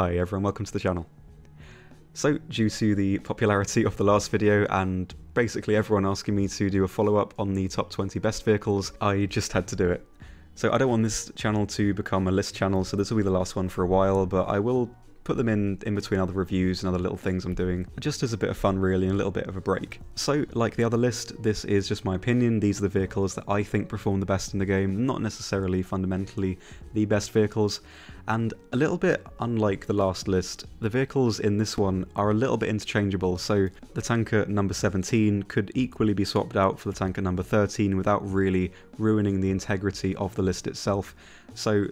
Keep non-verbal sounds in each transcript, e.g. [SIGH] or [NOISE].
Hi everyone, welcome to the channel. So, due to the popularity of the last video and basically everyone asking me to do a follow-up on the top 20 best vehicles, I just had to do it. So I don't want this channel to become a list channel, so this will be the last one for a while, but I will put them in in between other reviews and other little things I'm doing, just as a bit of fun really and a little bit of a break. So like the other list, this is just my opinion, these are the vehicles that I think perform the best in the game, not necessarily fundamentally the best vehicles, and a little bit unlike the last list, the vehicles in this one are a little bit interchangeable, so the tanker number 17 could equally be swapped out for the tanker number 13 without really ruining the integrity of the list itself. So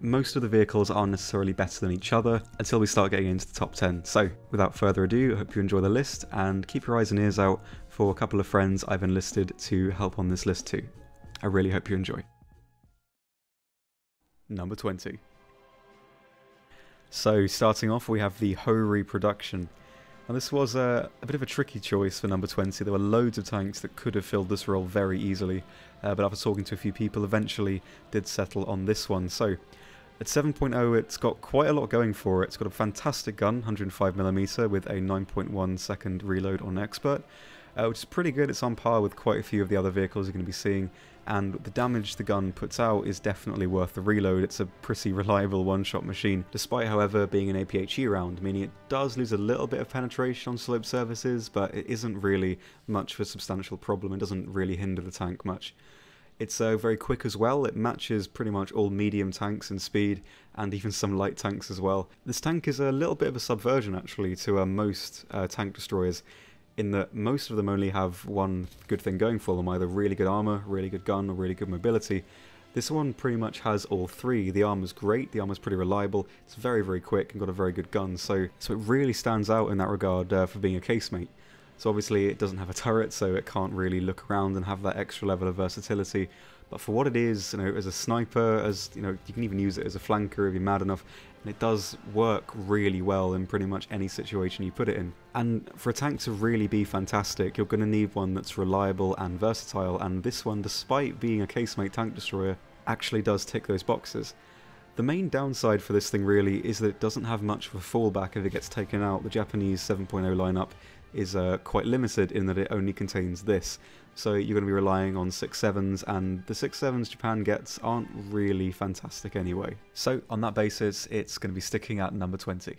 most of the vehicles aren't necessarily better than each other until we start getting into the top 10. So without further ado, I hope you enjoy the list and keep your eyes and ears out for a couple of friends I've enlisted to help on this list too. I really hope you enjoy. Number 20. So starting off we have the Ho-Ri production. Now this was a, a, bit of a tricky choice for number 20. There were loads of tanks that could have filled this role very easily, uh, but after talking to a few people eventually did settle on this one. So at 7.0 it's got quite a lot going for it. It's got a fantastic gun, 105mm with a 9.1 second reload on expert, uh, which is pretty good. It's on par with quite a few of the other vehicles you're going to be seeing, and the damage the gun puts out is definitely worth the reload. It's a pretty reliable one-shot machine, despite however being an APHE round, meaning it does lose a little bit of penetration on slope surfaces, but it isn't really much of a substantial problem. It doesn't really hinder the tank much. It's uh, very quick as well, it matches pretty much all medium tanks in speed and even some light tanks as well. This tank is a little bit of a subversion actually to uh, most uh, tank destroyers in that most of them only have one good thing going for them, either really good armor, really good gun, or really good mobility. This one pretty much has all three. The armor's great, the armor's pretty reliable, it's very very quick and got a very good gun, so, so it really stands out in that regard uh, for being a casemate. So obviously it doesn't have a turret, so it can't really look around and have that extra level of versatility. But for what it is, you know, as a sniper, as you know, you can even use it as a flanker if you're mad enough, and it does work really well in pretty much any situation you put it in. And for a tank to really be fantastic, you're going to need one that's reliable and versatile, and this one, despite being a casemate tank destroyer, actually does tick those boxes. The main downside for this thing really is that it doesn't have much of a fallback if it gets taken out. The Japanese 7.0 lineup is uh, quite limited in that it only contains this. So you're going to be relying on 6.7s, and the 6.7s Japan gets aren't really fantastic anyway. So on that basis, it's going to be sticking at number 20.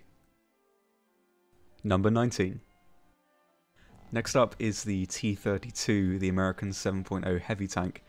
Number 19. Next up is the T-32, the American 7.0 heavy tank.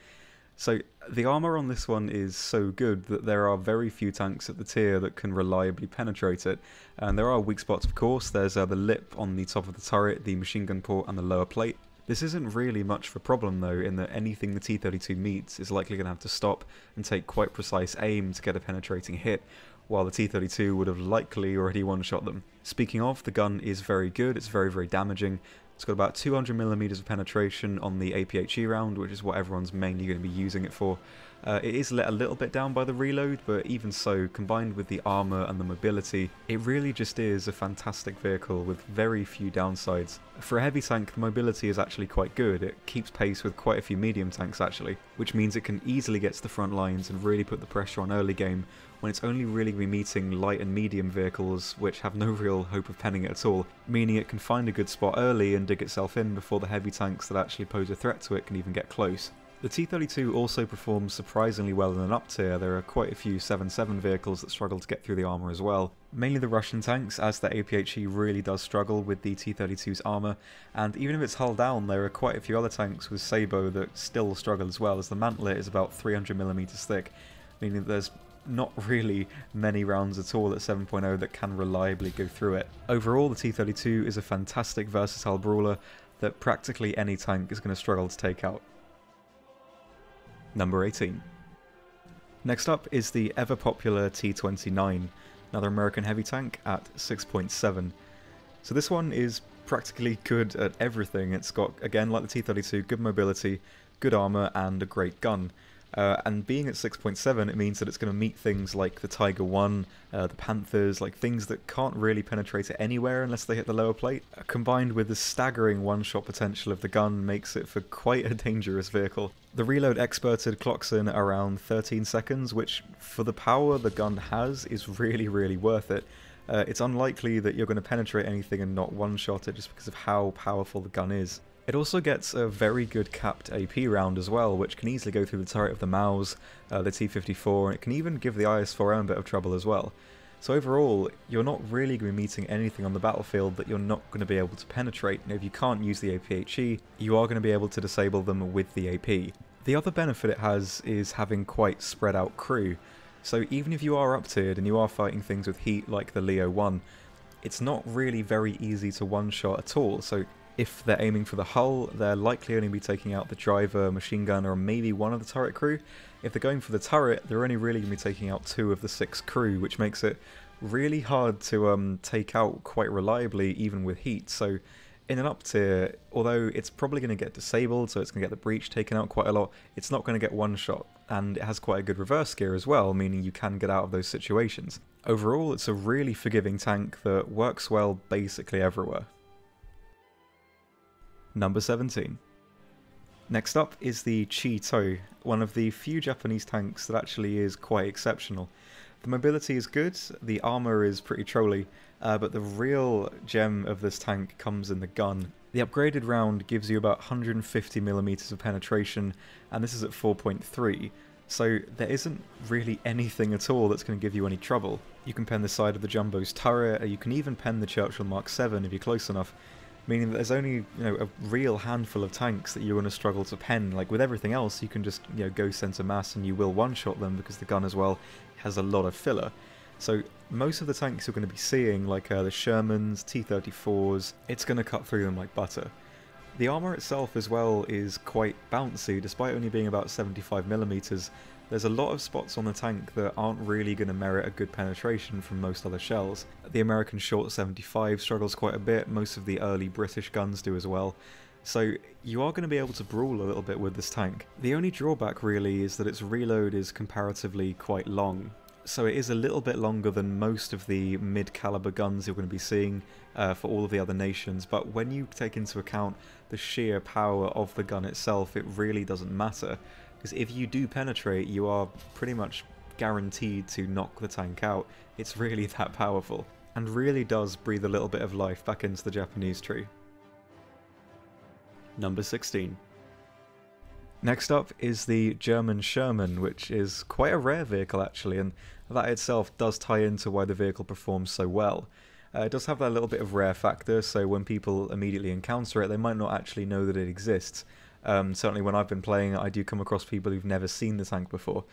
So the armor on this one is so good that there are very few tanks at the tier that can reliably penetrate it. And there are weak spots of course, there's uh, the lip on the top of the turret, the machine gun port and the lower plate. This isn't really much of a problem though, in that anything the T-32 meets is likely going to have to stop and take quite precise aim to get a penetrating hit, while the T-32 would have likely already one-shot them. Speaking of, the gun is very good, it's very very damaging, it's got about 200mm of penetration on the APHE round, which is what everyone's mainly going to be using it for. Uh, it is let a little bit down by the reload, but even so, combined with the armour and the mobility, it really just is a fantastic vehicle with very few downsides. For a heavy tank, the mobility is actually quite good, it keeps pace with quite a few medium tanks actually, which means it can easily get to the front lines and really put the pressure on early game when it's only really be meeting light and medium vehicles which have no [LAUGHS] real hope of penning it at all, meaning it can find a good spot early and dig itself in before the heavy tanks that actually pose a threat to it can even get close. The T-32 also performs surprisingly well in an up tier, there are quite a few 7.7 vehicles that struggle to get through the armour as well. Mainly the Russian tanks, as the APHE really does struggle with the T-32's armour, and even if it's hull down there are quite a few other tanks with Sabot that still struggle as well, as the mantlet is about 300mm thick, meaning there's not [LAUGHS] really many rounds at all at 7.0 that can reliably go through it. Overall, the T-32 is a fantastic versatile brawler that practically any tank is going to struggle to take out. Number 18. Next up is the ever popular T-29, another American heavy tank at 6.7. So this one is practically good at everything. It's got, again, like the T-32, good mobility, good armor, and a great gun. Uh, and being at 6.7, it means that it's going to meet things like the Tiger 1, uh, the Panthers, like things that can't really penetrate it anywhere unless they hit the lower plate. Uh, combined with the staggering one-shot potential of the gun makes it for quite a dangerous vehicle. The reload experted clocks in around 13 seconds, which for the power the gun has is really, really worth it. Uh, it's unlikely that you're going to penetrate anything and not one-shot it just because of how powerful the gun is. It also gets a very good capped AP round as well, which can easily go through the turret of the Maus, uh, the T-54, and it can even give the IS-4M a bit of trouble as well. So overall, you're not really going to be meeting anything on the battlefield that you're not going to be able to penetrate. And if you can't use the APHE, you are going to be able to disable them with the AP. The other benefit it has is having quite spread out crew. So even if you are up tiered and you are fighting things with heat like the Leo 1, it's not really very easy to one-shot at all, so if they're aiming for the hull, they're likely only be taking out the driver, machine gunner, or maybe one of the turret crew. If they're going for the turret, they're only really going to be taking out two of the six crew, which makes it really hard to um, take out quite reliably, even with heat. So in an up tier, although it's probably going to get disabled, so it's going to get the breach taken out quite a lot, it's not going to get one shot, and it has quite a good reverse gear as well, meaning you can get out of those situations. Overall, it's a really forgiving tank that works well basically everywhere. Number 17. Next up is the Chi-To, one of the few Japanese tanks that actually is quite exceptional. The mobility is good, the armour is pretty trolly, uh, but the real gem of this tank comes in the gun. The upgraded round gives you about 150mm of penetration, and this is at 4.3, so there isn't really anything at all that's going to give you any trouble. You can pen the side of the Jumbo's turret, or you can even pen the Churchill Mark 7 if you're close enough, meaning that there's only you know a real handful of tanks that you're going to struggle to pen. Like with everything else, you can just you know go center mass and you will one-shot them because the gun as well has a lot of filler. So most of the tanks you're going to be seeing, like uh, the Shermans, T-34s, it's going to cut through them like butter. The armour itself as well is quite bouncy, despite only being about 75mm, there's a lot of spots on the tank that aren't really going to merit a good penetration from most other shells. The American Short 75 struggles quite a bit, most of the early British guns do as well, so you are going to be able to brawl a little bit with this tank. The only drawback really is that its reload is comparatively quite long, so it is a little bit longer than most of the mid-caliber guns you're going to be seeing uh, for all of the other nations, but when you take into account the sheer power of the gun itself, it really doesn't matter. Because if you do penetrate, you are pretty much guaranteed to knock the tank out. It's really [LAUGHS] that powerful, and really does breathe a little bit of life back into the Japanese tree. Number 16. Next up is the German Sherman, which is quite a rare vehicle actually, and that itself does tie into why the vehicle performs so well. Uh, it does have that little bit of rare factor, so when people immediately encounter it, they might not actually know that it exists, um, certainly when I've been playing I do come across people who've never seen the tank before.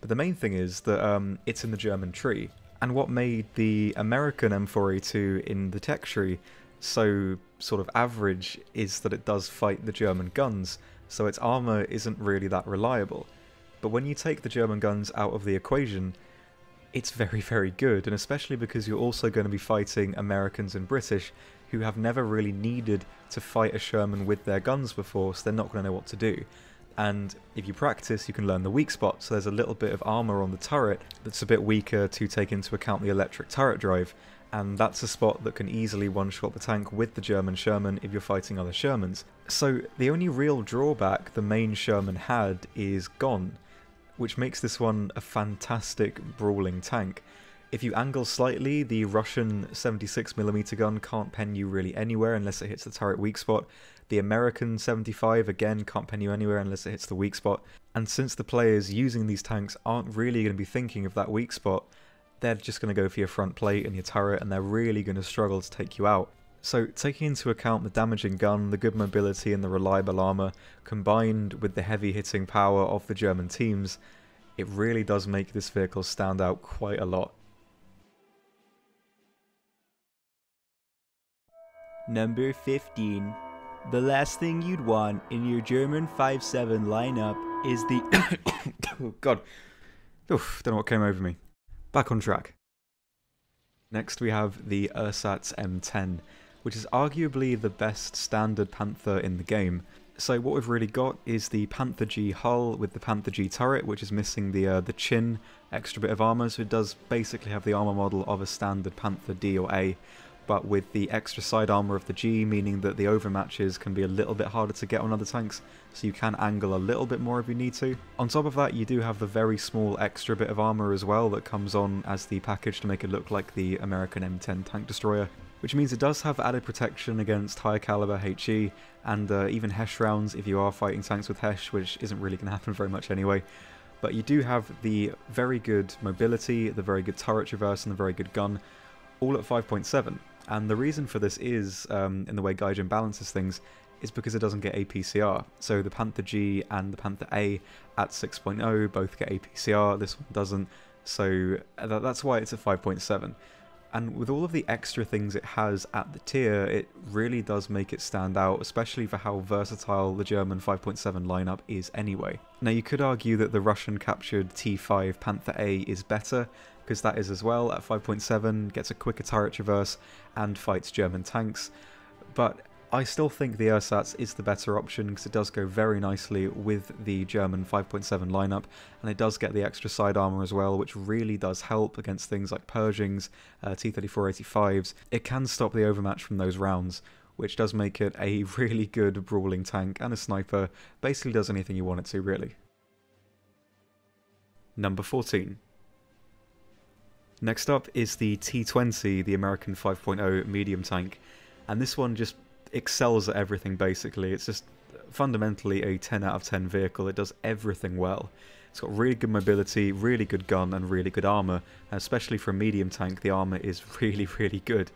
But the main thing is that um, it's in the German tree. And what made the American M4A2 in the tech tree so sort of average is that it does fight the German guns, so its armour isn't really that reliable. But when you take the German guns out of the equation, it's very, very good, and especially because you're also going to be fighting Americans and British, who have never really needed to fight a Sherman with their guns before, so they're not going to know what to do. And if you practice, you can learn the weak spot, so there's a little bit of armour on the turret that's a bit weaker to take into account the electric turret drive, and that's a spot that can easily one-shot the tank with the German Sherman if you're fighting other Shermans. So the only real drawback the main Sherman had is gone, which makes this one a fantastic brawling tank. If you angle slightly, the Russian 76mm gun can't pen you really anywhere unless it hits the turret weak spot. The American 75 again can't pen you anywhere unless it hits the weak spot. And since the players using these tanks aren't really going to be thinking of that weak spot, they're just going to go for your front plate and your turret and they're really going to struggle to take you out. So taking into account the damaging gun, the good mobility and the reliable armour, combined with the heavy hitting power of the German teams, it really does make this vehicle stand out quite a lot. Number 15. The last thing you'd want in your German 5-7 lineup is the... oh [COUGHS] [COUGHS] god. Oof, don't know what came over me. Back on track. Next we have the Ersatz M10, which is arguably the best standard Panther in the game. So what we've really got is the Panther G hull with the Panther G turret, which is missing the uh, the chin extra bit of armor, so it does basically have the armor model of a standard Panther D or A, but with the extra side armor of the G, meaning that the overmatches can be a little bit harder to get on other tanks, so you can angle a little bit more if you need to. On top of that, you do have the very small extra bit of armor as well that comes on as the package to make it look like the American M10 tank destroyer, which means it does have added protection against high caliber HE and uh, even HESH rounds if you are fighting tanks with HESH, which isn't really going [LAUGHS] to happen very much anyway. But you do have the very good mobility, the very good turret traverse, and the very good gun, all at 5.7. And the reason for this is, um, in the way Gaijin balances things, is because it doesn't get APCR. So the Panther G and the Panther A at 6.0 both get APCR, this one doesn't. So uh, that's why it's at 5.7. And with all of the extra things it has at the tier, it really does make it stand out, especially for how versatile the German 5.7 lineup is anyway. Now you could argue that the Russian captured T5 Panther A is better, because that is as well at 5.7, gets a quicker turret traverse, and fights German tanks. But I still think the ersatz is the better option because it does go very nicely with the German 5.7 lineup and it does get the extra side armor as well which really does help against things like Pershings, uh, T-3485s. It can stop the overmatch from those rounds which does make it a [LAUGHS] really good brawling tank and a sniper, basically does anything you want it to really. Number 14. Next up is the T20, the American 5.0 medium tank, and this one just excels at everything basically. It's just fundamentally a 10 out of 10 vehicle. It does everything well. It's got really good mobility, really good gun, and really good armor. especially for a medium tank, the armor is [LAUGHS] really, really good.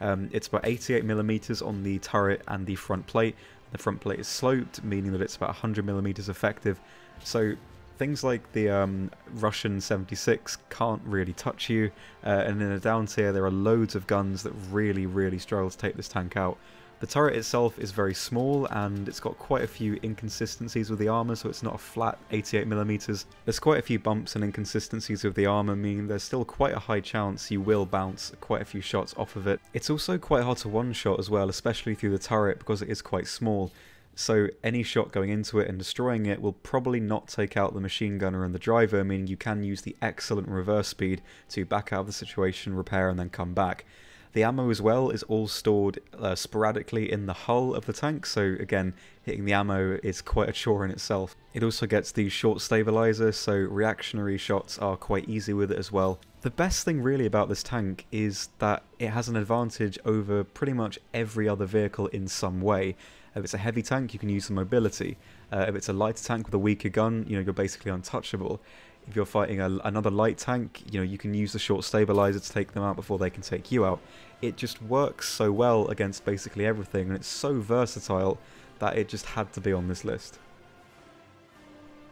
Um, it's about 88 millimeters on the turret and the front plate. The front plate is sloped, meaning that it's about 100 millimeters effective. So things like the um, Russian 76 can't really touch you, uh, and in a down tier there are loads of guns that really, really struggle to take this tank out. The turret itself is very small and it's got quite a few inconsistencies with the armour so it's not a flat 88mm. There's quite a few bumps and inconsistencies with the armour meaning there's still quite a high chance you will bounce quite a few shots off of it. It's also quite hard to one-shot as well especially through the turret because it is quite small. So any shot going into it and destroying it will probably not take out the machine gunner and the driver, meaning you can use the excellent reverse speed to back out of the situation, repair and then come back. The ammo as well is all stored uh, sporadically in the hull of the tank, so again, hitting the ammo is quite a chore in itself. It also gets the short stabilizer, so reactionary shots are quite easy with it as well. The best thing really about this tank is that it has an advantage over pretty much every other vehicle in some way. If it's a heavy tank, you can use the mobility. Uh, if it's a lighter tank with a weaker gun, you know, you're basically untouchable if you're fighting a, another light tank, you know, you can use the short stabilizer to take them out before they can take you out. It just works so well against basically everything, and it's so versatile that it just had to be on this list.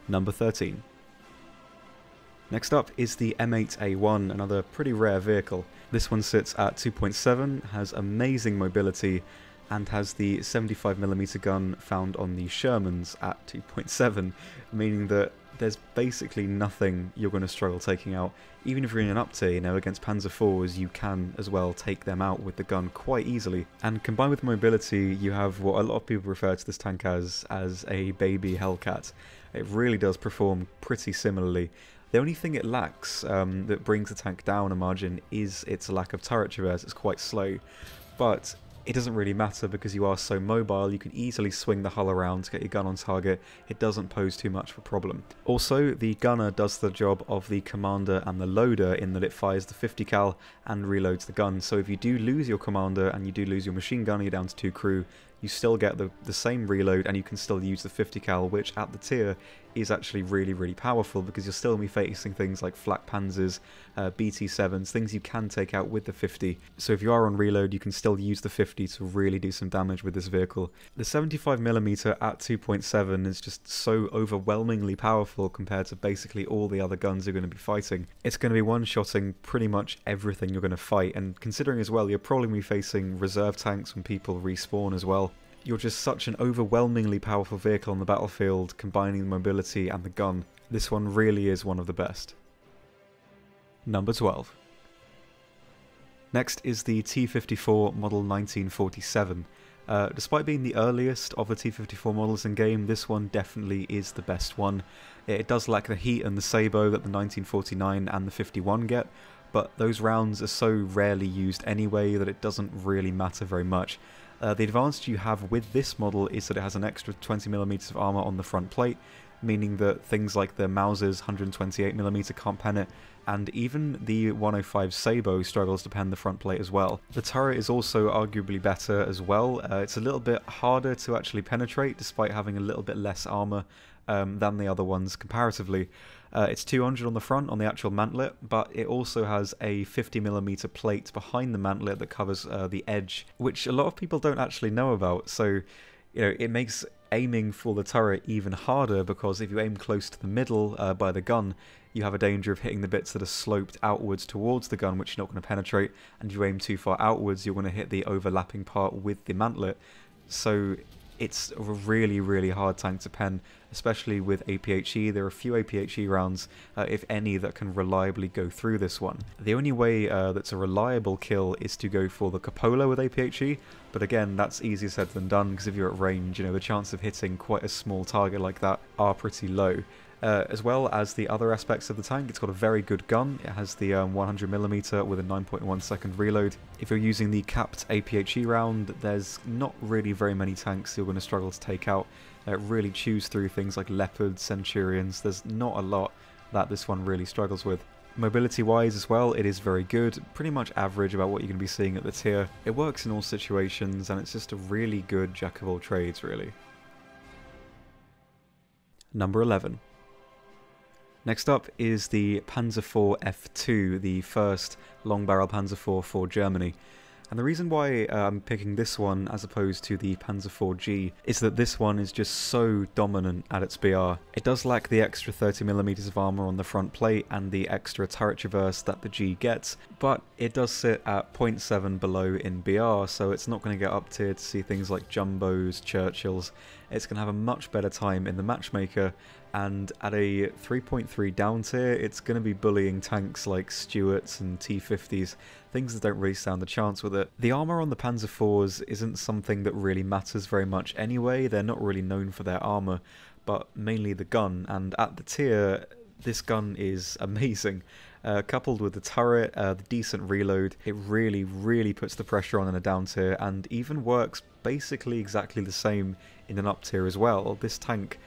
Number 13. Next up is the M8A1, another pretty rare vehicle. This one sits at 2.7, has amazing mobility, and has the 75mm gun found on the Shermans at 2.7, meaning that there's basically nothing you're going to struggle taking out. Even if you're in an up tier, you know, against Panzer IVs, you can as well take them out with the gun quite easily. And combined with mobility, you have what a lot of people refer to this tank as, as a baby Hellcat. It really does perform pretty similarly. The only thing it lacks um, that brings the tank down a margin is its lack of turret traverse. It's quite slow. But it doesn't really matter because you are so mobile, you can easily swing the hull around to get your gun on target, it doesn't pose too much of a problem. Also, the gunner does the job of the commander and the loader in that it fires the 50 cal and reloads the gun, so if you do lose your commander and you do lose your machine gunner, you're down to 2 crew, you still get the, the same reload and you can still use the 50 cal, which at the tier is actually really, really powerful because you'll still going to be facing things like flak panzers, uh, BT7s, things you can take out with the 50. So if you are on reload, you can still use the 50 to really do some damage with this vehicle. The 75mm at 2.7 is just so overwhelmingly powerful compared to basically all the other guns you're going to be fighting. It's going to be one-shotting pretty much everything you're going to fight, and considering as well, you're probably going to be facing reserve tanks when people respawn as well you're just such an overwhelmingly powerful vehicle on the battlefield, combining the mobility and the gun. This one really is one of the best. Number 12. Next is the T-54 model 1947. Uh, despite being the earliest of the T-54 models in game, this one definitely is the best one. It does lack the heat and the sabot that the 1949 and the 51 get, but those rounds are so rarely used anyway that it doesn't really matter very much. Uh, the advantage you have with this model is that it has an extra 20mm of armour on the front plate, meaning that things like the Maus's 128mm can't pen it, and even the 105 Sabot struggles to pen the front plate as well. The turret is also arguably better as well. Uh, it's a little bit harder to actually penetrate despite having a little bit less armour um, than the other ones comparatively. Uh, it's 200 on the front on the actual mantlet, but it also has a 50mm plate behind the mantlet that covers uh, the edge, which a lot of people don't actually know about. So, you know, it makes aiming for the turret even harder because if you aim close to the middle uh, by the gun, you have a danger of hitting the bits that are sloped outwards towards the gun, which you're not going to penetrate, and if you aim too far outwards, you're going to hit the overlapping part with the mantlet. So it's a really, really hard tank to pen, especially with APHE. There are a few APHE rounds, uh, if any, that can reliably go through this one. The only way uh, that's a reliable kill is to go for the Cupola with APHE, but again, that's easier said than done, because if you're at range, you know, the chance of hitting quite a small target like that are pretty low. Uh, as well as the other aspects of the tank. It's got a very good gun. It has the um, 100mm with a 9.1 second reload. If you're using the capped APHE round, there's not really very many tanks you're going to struggle to take out. Uh, really chews through things like Leopards, Centurions. There's not a lot that this one really struggles with. Mobility wise as well, it is very good, pretty much average about what you're going to be seeing at the tier. It works in all situations and it's just a really good jack of all trades really. Number 11. Next up is the Panzer IV F2, the first long barrel Panzer IV for Germany. And the reason why uh, I'm picking this one as opposed to the Panzer IV-G is that this one is just so dominant at its BR. It does lack the extra 30mm of armour on the front plate and the extra turret traverse that the G gets, but it does sit at 0.7 below in BR, so it's not going to get up tier to see things like Jumbos, Churchills. It's going to have a much better time in the Matchmaker, and at a 3.3 down tier, it's going to be bullying tanks like Stuarts and T50s, things that don't really stand a chance with it. The armour on the Panzer IVs isn't something that really matters very much anyway, they're not really known for their armour, but mainly the gun, and at the tier, this gun is [LAUGHS] amazing. Uh, coupled with the turret, uh, the decent reload, it really, really puts the pressure on in a down tier, and even works basically exactly the same in an up tier as well. This tank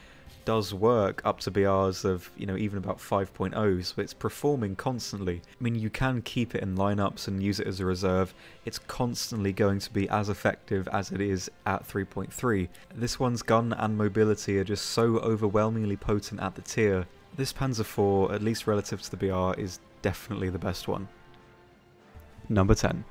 does work up to BRs of, you know, even about 5.0, so it's performing constantly. I mean, you can keep it in lineups and use it as a reserve. It's constantly going to be as effective as it is at 3.3. This one's gun and mobility are just so overwhelmingly potent at the tier. This Panzer IV, at least relative to the BR, is definitely the best one. Number 10.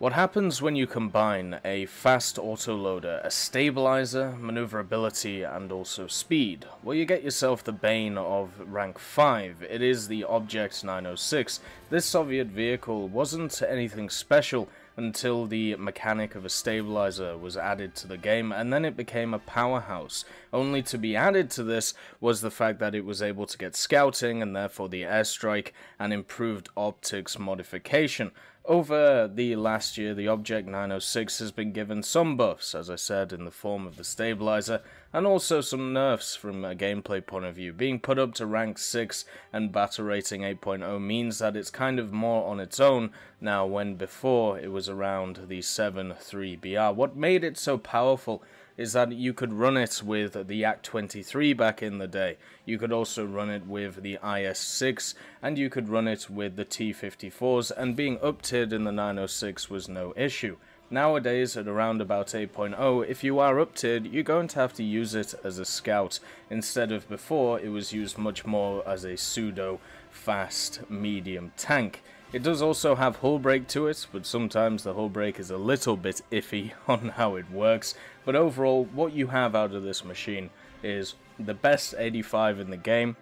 What happens when you combine a fast autoloader, a stabilizer, maneuverability, and also speed? Well, you get yourself the bane of rank 5. It is the Object 906. This Soviet vehicle wasn't anything special until the mechanic of a stabilizer was added to the game, and then it became a powerhouse. Only to be added to this was the fact that it was able to get scouting, and therefore the airstrike, and improved optics modification. Over the last year, the Object 906 has been given some buffs, as I said, in the form of the stabilizer, and also some nerfs from a gameplay point of view. Being put up to rank 6 and battle rating 8.0 means that it's kind of more on its own now when before it was around the 7.3 BR. What made it so powerful is that you could run it with the Act 23 back in the day. You could also run it with the IS-6, and you could run it with the T-54s, and being up-tiered in the 906 was no issue. Nowadays, at around about 8.0, if you are up-tiered, you're going to have to use it as a scout, instead of before it was used much more as a pseudo-fast medium tank. It does also have hull brake to it, but sometimes the hull brake is a little bit iffy [LAUGHS] on how it works. But overall, what you have out of this machine is the best 85 in the game,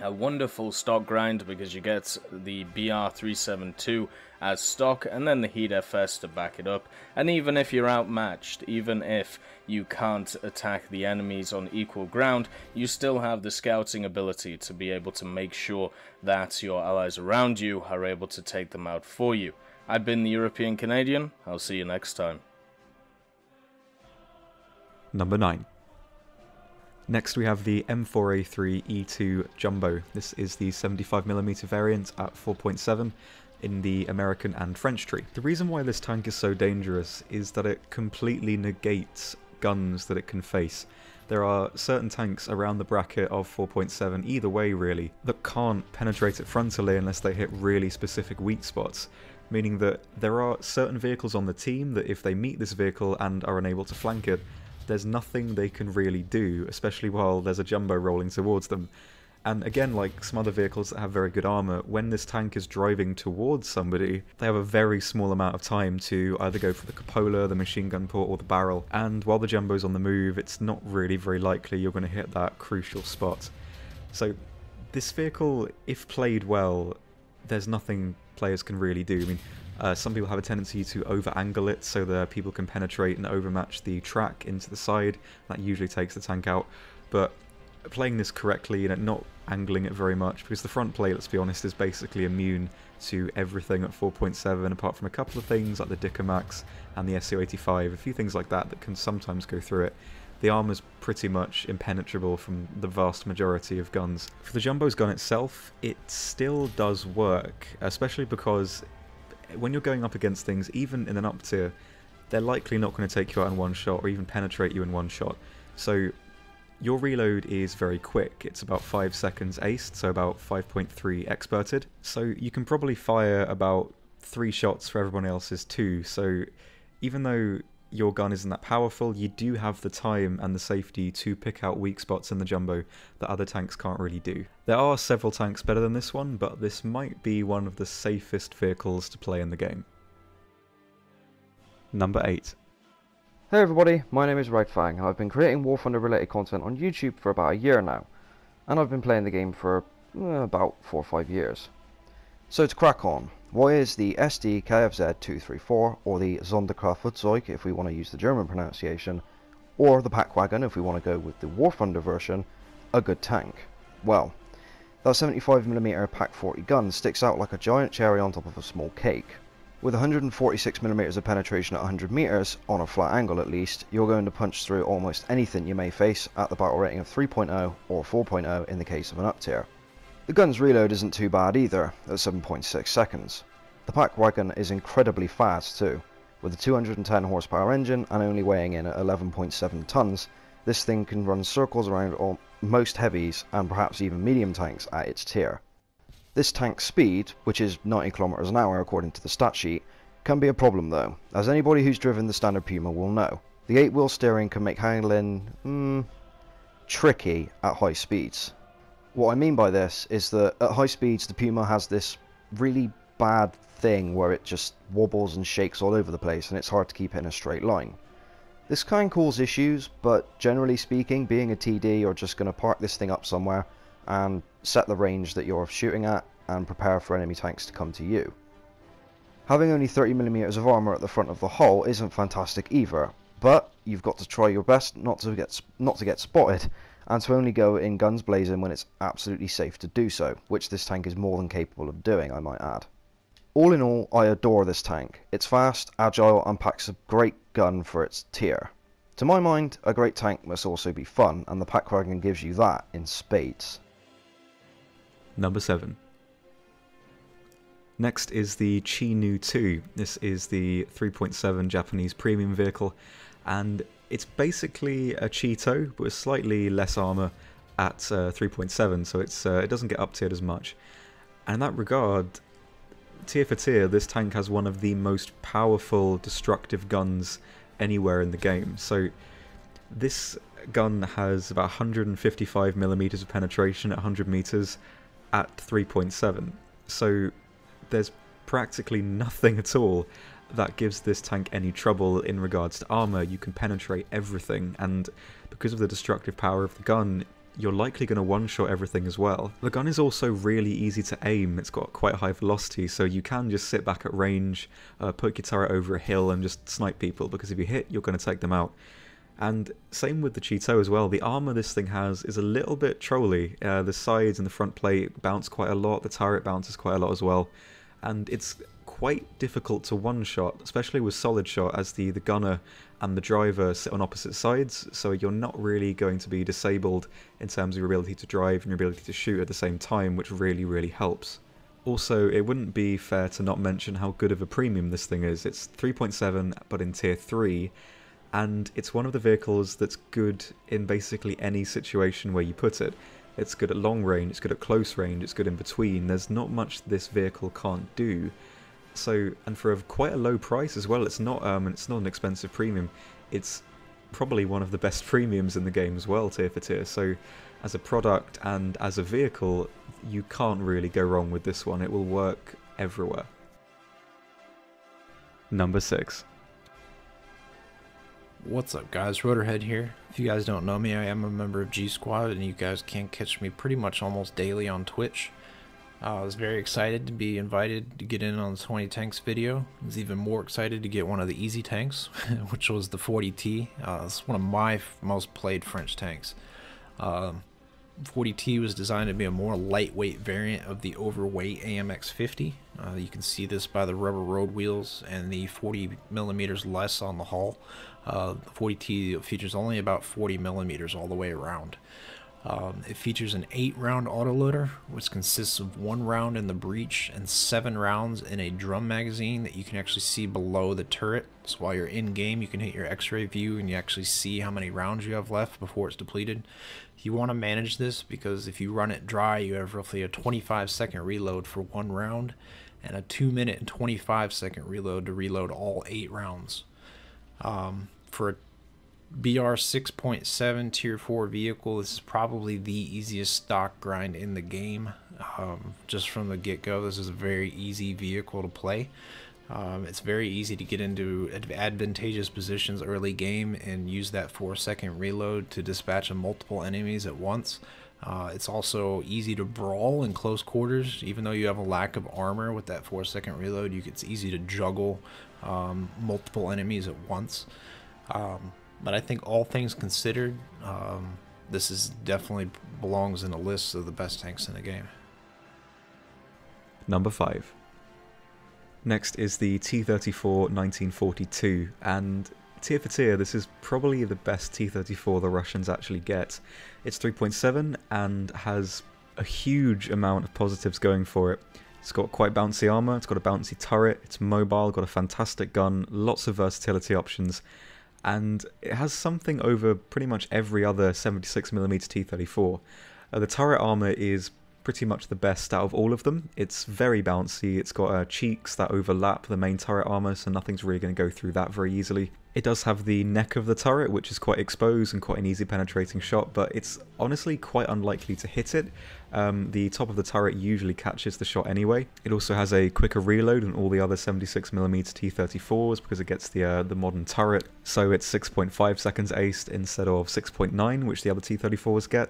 a wonderful stock grind because you get the BR372 as stock and then the Heat FS to back it up. And even if you're outmatched, even if you can't attack the enemies on equal ground, you still have the scouting ability to be able to make sure that your allies around you are able to take them out for you. I've been the European Canadian. I'll see you next time. Number 9. Next we have the M4A3 E2 Jumbo. This is the 75mm variant at 4.7 in the American and French tree. The reason why this tank is so dangerous is that it completely negates guns that it can face. There are certain tanks around the bracket of 4.7, either way really, that can't penetrate it frontally unless they hit really specific weak spots, meaning that there are certain vehicles on the team that if they meet this vehicle and are unable to flank it, there's nothing they can really do, especially while there's a jumbo rolling towards them. And again, like some other vehicles that have very good armor, when this tank is driving towards somebody, they have a very small amount of time to either go for the cupola, the machine gun port, or the barrel. And while the jumbo's on the move, it's not really very likely you're going to hit that crucial spot. So this vehicle, if played well, there's nothing players can really do. I mean, uh, some people have a tendency to over-angle it so that people can penetrate and overmatch the track into the side. That usually takes the tank out. But playing this correctly and not angling it very much, because the front plate, let's be honest, is basically immune to everything at 4.7, apart from a couple of things like the Dicker Max and the SU-85, a few things like that that can sometimes go through it. The armor's pretty much impenetrable from the vast majority of guns. For the Jumbo's gun itself, it still does work, especially because when you're going up against things, even in an up tier, they're likely not going to take you out in one shot or even penetrate you in one shot. So your reload is very quick. It's about 5 seconds aced, so about 5.3 experted. So you can probably fire about 3 shots for everyone else's 2. So even though your gun isn't that powerful, you do have the time and the safety to pick out weak spots in the jumbo that other tanks can't really do. There are several tanks better than this one, but this might be one of the safest vehicles to play in the game. Number 8. Hey everybody, my name is RedFang, and I've been creating War Thunder related content on YouTube for about a year now, and I've been playing the game for uh, about 4 or 5 years. So to crack on, why is the SD KFZ234 or the Sonderkraftfahrzeug if we want to use the German pronunciation, or the Pakwagen if we want to go with the War Thunder version, a good tank? Well, that 75mm Pak 40 gun sticks out like a giant cherry on top of a small cake. With 146mm of penetration at 100 meters, on a flat angle at least, you're going to punch through almost anything you may face at the battle rating of 3.0 or 4.0 in the case of an up tier. The gun's reload isn't too bad either, at 7.6 seconds. The Pakwagen is incredibly fast too. With a 210 horsepower engine and only weighing in at 11.7 tons, this thing can run circles around most heavies and perhaps even medium tanks at its tier. This tank's speed, which is 90 km an hour according to the stat sheet, can be a problem though, as anybody who's driven the standard Puma will know. The 8 wheel steering can make handling, hmm, tricky at high speeds. What I mean by this is that at high speeds the Puma has this really bad thing where it just wobbles and shakes all over the place and it's hard to keep it in a straight line. This can cause issues, but generally speaking, being a TD, you're just going to park this thing up somewhere and set the range that you're shooting at and prepare for enemy tanks to come to you. Having only 30mm of armour at the front of the hull isn't fantastic either, but you've got to try your best not to get not to get spotted and to only go in guns blazing when it's absolutely safe to do so, which this tank is more than capable of doing, I might add. All in all, I adore this tank. It's fast, agile, and packs a great gun for its tier. To my mind, a great tank must also be fun, and the Pakwagen gives you that in spades. Number 7. Next is the Chi-Nu 2. This is the 3.7 Japanese premium vehicle, and it's basically a Chi-To, but with slightly less armor at uh, 3.7, so it's uh, it doesn't get up tiered as much. And in that regard, tier for tier, this tank has one of the most powerful destructive guns anywhere in the game. So this gun has about 155 millimeters of penetration at 100 meters at 3.7. So there's practically nothing at all that gives this tank any trouble in regards to armor. You can penetrate everything, and because of the destructive power of the gun, you're likely going to one-shot everything as well. The gun is also really easy to aim, it's got quite high velocity, so you can just sit back at range, uh, put your turret over a hill and just snipe people, because if you hit, you're going to take them out. And same with the Chi-To as well. The armor this thing has is a little bit trolly. Uh, the sides and the front plate bounce quite a lot. The turret bounces quite a lot as well. And it's quite difficult to one-shot, especially with solid shot, as the, the gunner and the driver sit on opposite sides, so you're not really going to be disabled in terms of your ability to drive and your ability to shoot at the same time, which really, really helps. Also, it wouldn't be fair to not mention how good of a premium this thing is. It's 3.7, but in tier 3, and it's one of the vehicles that's good in basically any situation where you put it. It's good at long range, it's good at close range, it's good in between. There's not much this vehicle can't do, so, and for a, quite a low price as well, it's not um, it's not an expensive premium. It's probably one of the best [LAUGHS] premiums in the game as well, tier for tier. So, as a product and as a vehicle, you can't really go wrong with this one. It will work everywhere. Number six. What's up, guys? Rotorhead here. If you guys don't know me, I am a member of G Squad, and you guys can catch me pretty much almost daily on Twitch. Uh, I was very excited to be invited to get in on the 20 tanks video. I was even more excited to get one of the easy tanks, [LAUGHS] which was the 40T. Uh, it's one of my most played French tanks. Uh, 40T was designed to be a more lightweight variant of the overweight AMX 50. Uh, you can see this by the rubber road wheels and the 40 millimeters less on the hull. Uh, the 40T features only about 40 millimeters all the way around. Um, it features an 8 round autoloader, which consists of one round in the breech and 7 rounds in a drum magazine that you can actually see below the turret. So while you're in game, you can hit your x ray view and you actually see how many rounds you have left before it's depleted. You want to manage this because if you run it dry, you have roughly a 25 second reload for one round and a 2 minute and 25 second reload to reload all 8 rounds. Um, for a BR 6.7 tier 4 vehicle. This is probably the easiest stock grind in the game. Um, just from the get go, this is a very easy vehicle to play. Um, it's very easy to get into advantageous positions early game and use that 4 second reload to dispatch multiple enemies at once. Uh, it's also easy to brawl in close quarters, even though you have a lack of armor with that 4 second reload. You, it's easy to juggle um, multiple enemies at once. Um, but I think all things considered, um, this is definitely belongs in the list of the best tanks in the game. Number 5. Next is the T-34 1942, and tier for tier, this is probably the best T-34 the Russians actually get. It's 3.7 and has a huge amount of positives going for it. It's got quite bouncy armor, it's got a bouncy turret, it's mobile, got a fantastic gun, lots of versatility options, and it has something over pretty much every other 76mm T34. Uh, the turret armor is pretty much the best out of all of them. It's very bouncy, it's got uh, cheeks that overlap the main turret armor, so nothing's really going to go through that very easily. It does have the neck of the turret, which is quite exposed and quite an easy penetrating shot, but it's honestly quite unlikely to hit it. Um, the top of the turret usually catches the shot anyway. It also has a quicker reload than all the other 76mm T34s because it gets the uh, the modern turret, so it's 6.5 seconds aced instead of 6.9, which the other T34s get.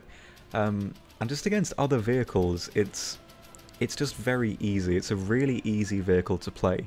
Um, and just against other vehicles, it's it's just very easy. It's a really easy vehicle to play.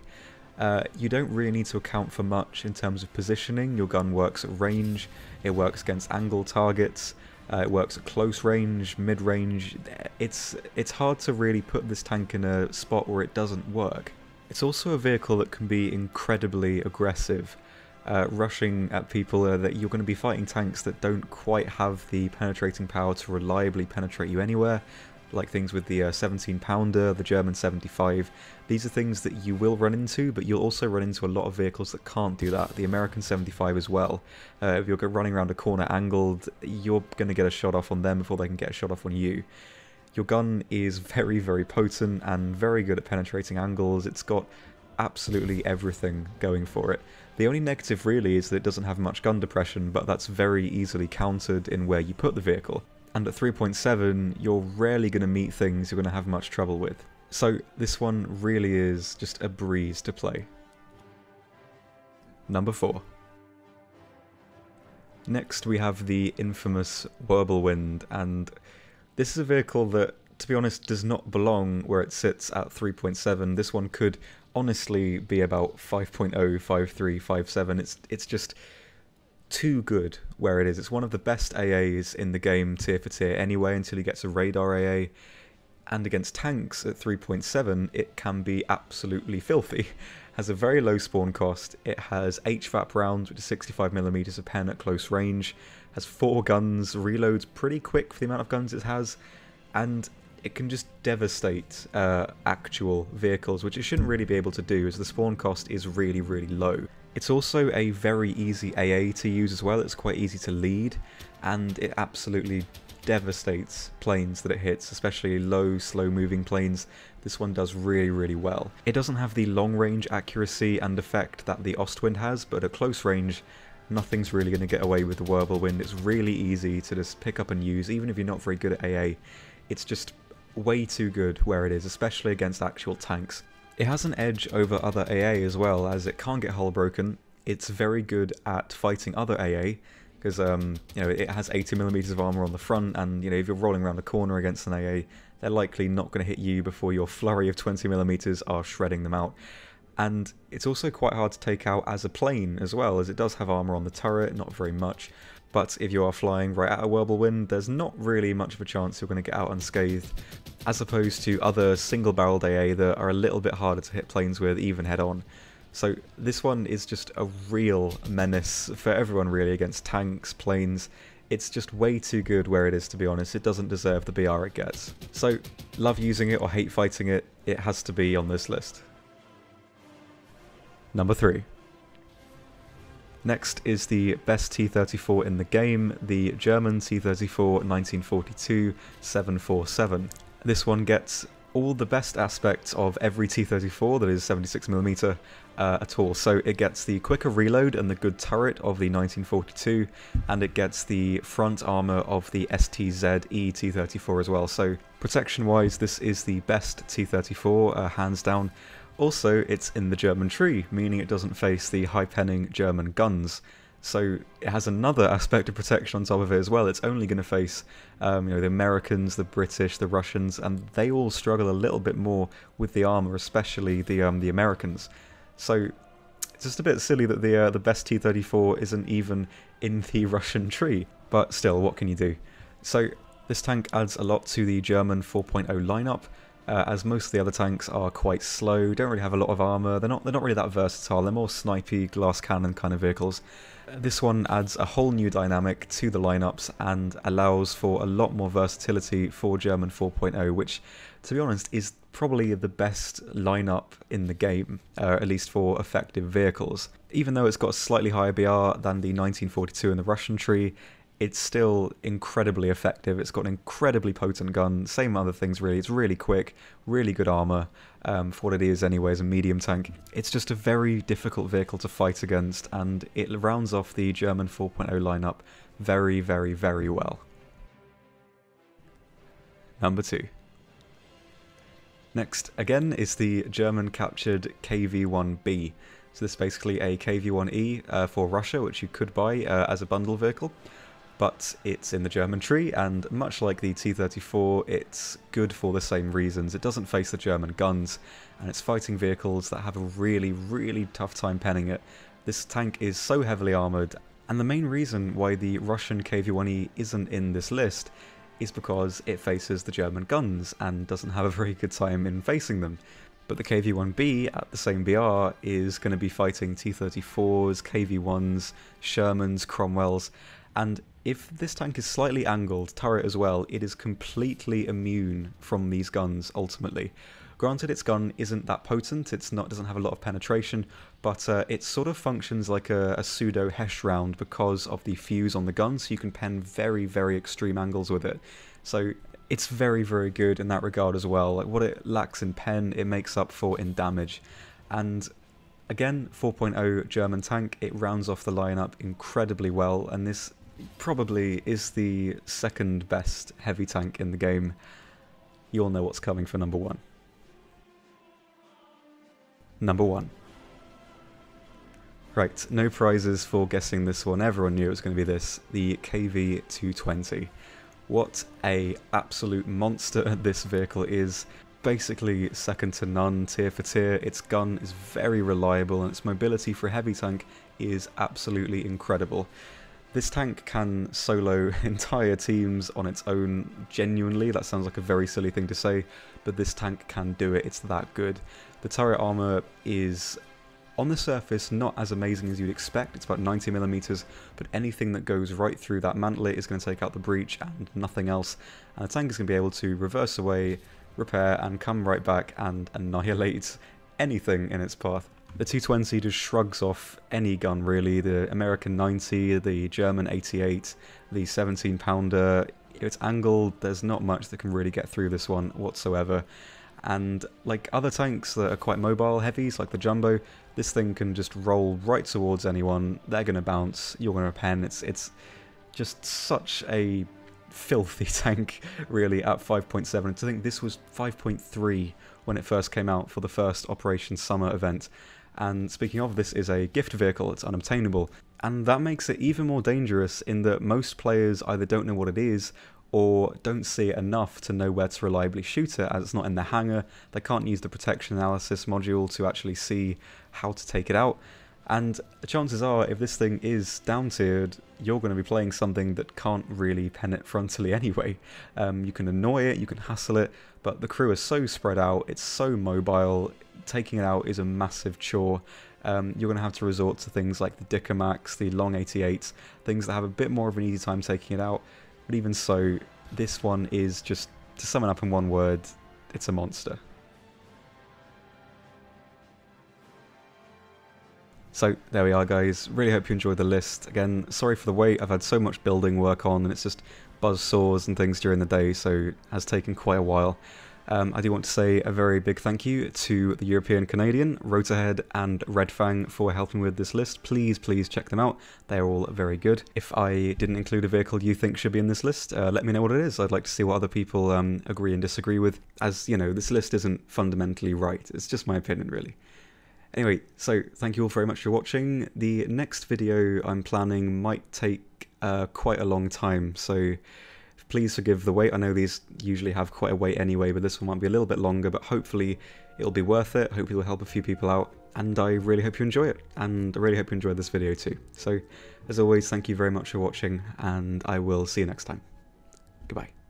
Uh, you don't really need to account for much in terms of positioning. Your gun works at range, it works against angle targets, uh, it works at close range, mid range. It's it's hard to really put this tank in a spot where it doesn't work. It's also a vehicle that can be incredibly aggressive uh, rushing at people uh, that you're going to be fighting tanks that don't quite have the penetrating power to reliably penetrate you anywhere, like things with the uh, 17 pounder, the German 75. These are things that you will run into, but you'll also run into a lot of vehicles that can't do that. The American 75 as well. Uh, if you're running around a corner angled, you're going to get a shot off on them before they can get a shot off on you. Your gun is [LAUGHS] very, very potent and very good at penetrating angles. It's got absolutely everything going for it. The only negative really is that it doesn't have much gun depression, but that's very easily countered in where you put the vehicle. And at 3.7, you're rarely going to meet things you're going to have much trouble with. So this one really is just a breeze to play. Number 4. Next, we have the infamous Wirbelwind, and this is a vehicle that, to be honest, does not belong where it sits at 3.7. This one could honestly be about 5.0, 5.3, 5.7. It's it's just too good where it is. It's one of the best AAs in the game, tier for tier, anyway, until he gets a radar AA. And against tanks at 3.7, it can be absolutely filthy. [LAUGHS] has a very low spawn cost. It has HVAP rounds, which is 65mm of pen at close range. Has four guns, reloads pretty quick for the amount of guns it has, and it can just devastate uh, actual vehicles, which it shouldn't really be able to do, as the spawn cost is really, really low. It's also a very easy AA to use as well. It's quite easy to lead, and it absolutely devastates planes that it hits, especially low, slow-moving planes this one does really, really well. It doesn't have the long range accuracy and effect that the Ostwind has, but at close range, nothing's really going to get away with the Wirbelwind. It's really easy to just pick up and use, even if you're not very good at AA. It's just way too good where it is, especially against actual tanks. It has an edge over other AA as well, as it can't get hull broken. It's very good at fighting other AA, because um, you know it has 80mm of armor on the front, and you know if you're rolling around a corner against an AA, they're likely not going to hit you before your flurry of 20mm are shredding them out. And it's also quite hard to take out as a plane as well, as it does have armor on the turret, not very much. But if you are flying right at a Wirbelwind, there's not really much of a chance you're going to get out unscathed, as opposed to other single-barreled AA that are a little bit harder to hit planes with, even head-on. So this one is just a real menace for everyone really against tanks, planes, it's just way too good where it is, to be honest. It doesn't deserve the BR it gets. So, love using it or hate fighting it, it has to be on this list. Number 3. Next is the best T-34 in the game, the German T-34 1942 747. This one gets all the best aspects of every T-34 that is 76mm uh, at all. So it gets the quicker reload and the good turret of the 1942, and it gets the front armor of the STZ-E T-34 as well. So protection-wise, this is the best T-34, uh, hands down. Also, it's in the German tree, meaning it doesn't face the high-penning German guns. So it has another [LAUGHS] aspect of protection on top of it as well. It's only going to face, um, you know, the Americans, the British, the Russians, and they all struggle a little bit more with the armor, especially the um, the Americans. So it's just a bit silly that the uh, the best T-34 isn't even in the [LAUGHS] Russian tree. But still, what can you do? So this tank adds a lot to the German 4.0 lineup. Uh, as most of the other tanks are quite slow, don't really have a lot of armor, they're not they're not really that versatile, they're more snipey, glass cannon kind of vehicles. This one adds a whole new dynamic to the lineups and allows for a lot more versatility for German 4.0, which, to be honest, is probably the best lineup in the game, uh, at least for effective vehicles. Even though it's got a slightly higher BR than the 1942 and the Russian tree, it's still incredibly effective. It's got an incredibly potent gun. Same other things really. It's really quick, really good armor um, for what it is anyway as a medium tank. It's just a very difficult vehicle to fight against and it rounds off the German 4.0 lineup very, very, very well. Number 2. Next, again, is the German captured KV-1B. So this is basically a KV-1E uh, for Russia, which you could buy uh, as a bundle vehicle but it's in the German tree, and much like the T-34, it's good for the same reasons. It doesn't face the German guns, and it's fighting vehicles that have a really, really tough time penning it. This tank is so heavily armoured, and the main reason why the Russian KV-1E isn't in this list is because it faces the German guns and doesn't have a very good time in facing them. But the KV-1B at the same BR is going to be fighting T-34s, KV-1s, Shermans, Cromwells, and if this tank is slightly angled, turret as well, it is completely immune from these guns ultimately. Granted, its gun isn't that potent, it's not doesn't have a lot of penetration, but uh, it sort of functions like a, a pseudo Hesh round because of the fuse on the gun, so you can pen very, very extreme angles with it. So it's very, very good in that regard as well. Like what it lacks in pen, it makes up for in damage. And again, 4.0 German tank, it rounds off the lineup incredibly well, and this probably is the second best heavy tank in the game. You all know what's coming for number one. Number one. Right, no prizes for guessing this one. Everyone knew it was going to be this, the KV-220. What a absolute monster [LAUGHS] this vehicle is. Basically second to none, tier for tier. Its gun is very reliable and its mobility for a heavy tank is absolutely incredible. This tank can solo [LAUGHS] entire teams on its own genuinely, that sounds like a very silly thing to say, but this tank can do it, it's that good. The turret armor is on the surface not as amazing as you'd expect, it's about 90mm, but anything that goes right through that mantlet is going to take out the breech and nothing else, and the tank is going to be able to reverse away, repair, and come right back and annihilate anything in its path. The 220 just shrugs off any gun really, the American 90, the German 88, the 17 pounder, it's angled, there's not much that can really get through this one whatsoever. And like other tanks that are quite mobile heavies, like the Jumbo, this thing can just roll right towards anyone, they're going to bounce, you're going to pen, it's, it's just such a filthy [LAUGHS] tank really at 5.7. I think this was 5.3 when it first came out for the first Operation Summer event. And speaking of, this is a gift vehicle, it's unobtainable. And that makes it even more dangerous in that most players either don't know what it is or don't see it enough to know where to reliably shoot it as it's not in the hangar. They can't use the protection analysis module to actually see how to take it out. And the chances are, if this thing is down tiered, you're going to be playing something that can't really pen it frontally [LAUGHS] anyway. Um, you can annoy it, you can hassle it, but the crew is so spread out, it's so mobile, taking it out is a massive chore. Um, you're going to have to resort to things like the Dicker Max, the Long 88s, things that have a bit more of an easy time taking it out. But even so, this one is just, to sum it up in one word, it's a monster. So there we are guys, really hope you enjoyed the list. Again, sorry for the wait, I've had so much building work on and it's just buzz saws and things during the day, so has taken quite a while. Um, I do want to say a very big thank you to the European Canadian, Rotorhead and RedFang for helping with this list. Please, please check them out. They're all very good. If I didn't include a vehicle you think should be in this list, uh, let me know what it is. I'd like to see what other people um, agree and disagree with, as, you know, this list isn't fundamentally right. It's just my opinion, really. Anyway, so thank you all very much for watching. The next video I'm planning might take uh, quite a long time, so please forgive the wait. I know these usually have quite a wait anyway, but this one might be a little bit longer, but hopefully it'll be worth it. Hopefully it'll help a few people out, and I really hope you enjoy it, and I really hope you enjoyed this video too. So, as always, thank you very much for watching, and I will see you next time. Goodbye.